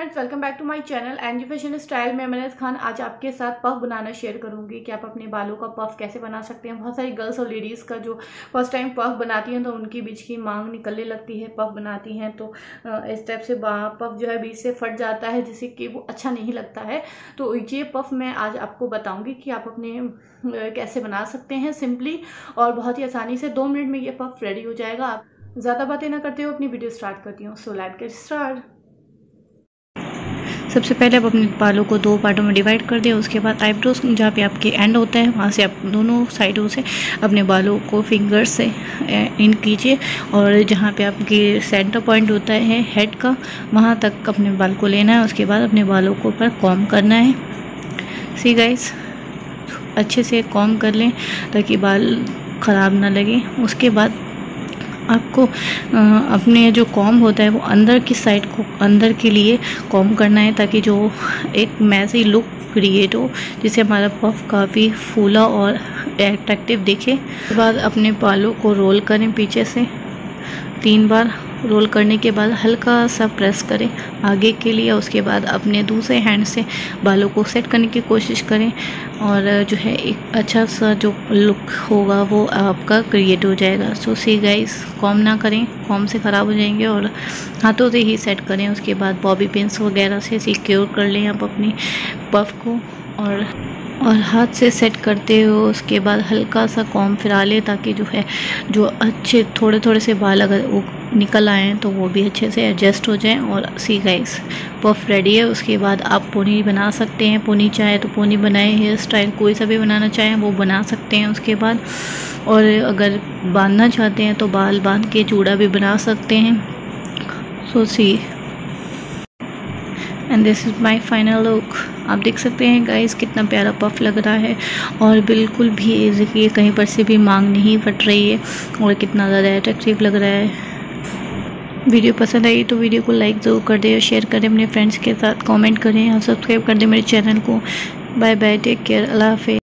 Friends welcome back to my channel and fashion style में मैंने खान आज आपके साथ पफ बनाना शेयर करूँगी कि आप अपने बालों का पफ कैसे बना सकते हैं। बहुत सारी गर्ल्स और लेडीज़ का जो फ़र्स्ट टाइम पफ बनाती हैं तो उनकी बीच की मांग निकलने लगती है पफ बनाती हैं। तो इस टाइप से पफ जो है बीच से फट जाता है जिससे कि वो अच्छा नहीं लगता है। तो ये पफ मैं आज आपको बताऊँगी कि आप अपने कैसे बना सकते हैं सिंपली और बहुत ही आसानी से दो मिनट में ये पफ रेडी हो जाएगा। आप ज़्यादा बातें ना करते हो अपनी वीडियो स्टार्ट करती हूँ। सो लाइट गेट स्टार्ट सबसे पहले आप अपने बालों को दो पार्टों में डिवाइड कर दें, उसके बाद आईब्रोज जहाँ पे आपके एंड होता है, वहाँ से आप दोनों साइडों से अपने बालों को फिंगर से इन कीजिए। और जहाँ पे आपके सेंटर पॉइंट होता है हेड का, वहाँ तक अपने बाल को लेना है, उसके बाद अपने बालों को ऊपर कॉम करना है। सी गाइस अच्छे से कॉम कर लें, ताकि बाल ख़राब ना लगे। उसके बाद आपको अपने जो कॉम होता है वो अंदर की साइड को, अंदर के लिए कॉम करना है ताकि जो एक मैसी लुक क्रिएट हो, जिससे हमारा पफ काफ़ी फूला और एट्रैक्टिव दिखे। उसके बाद अपने बालों को रोल करें पीछे से। तीन बार रोल करने के बाद हल्का सा प्रेस करें, आगे के लिए उसके बाद अपने दूसरे हैंड से बालों को सेट करने की कोशिश करें, और जो है एक अच्छा सा जो लुक होगा वो आपका क्रिएट हो जाएगा। सो सी गाइस कॉम ना करें कॉम से ख़राब हो जाएँगे, और हाथों से ही सेट करें। उसके बाद बॉबी पिंस वगैरह से सिक्योर कर लें आप अपनी पफ को, और और हाथ से सेट करते हो, उसके बाद हल्का सा कॉम फिरा ले ताकि जो है, जो अच्छे थोड़े थोड़े से बाल अगर वो निकल आए तो वो भी अच्छे से एडजस्ट हो जाएँ और सी गाइस पफ रेडी है। उसके बाद आप पोनी बना सकते हैं। पोनी चाहे तो पोनी बनाए हेयर स्टाइल कोई सा भी बनाना चाहें, वो बना सकते हैं उसके बाद। और अगर बांधना चाहते हैं तो बाल बाँध के चूड़ा भी बना सकते हैं। So see and this is my final look आप देख सकते हैं गाइस कितना प्यारा पफ लग रहा है। और बिल्कुल भी देखिए, कहीं पर से भी मांग नहीं फट रही है। और कितना ज़्यादा अट्रैक्टिव लग रहा है। वीडियो पसंद आई तो वीडियो को लाइक ज़रूर कर दें और शेयर करें अपने फ्रेंड्स के साथ। कमेंट करें और सब्सक्राइब कर दें मेरे चैनल को। बाय बाय टेक केयर अल्लाह हाफि